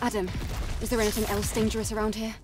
Adam, is there anything else dangerous around here?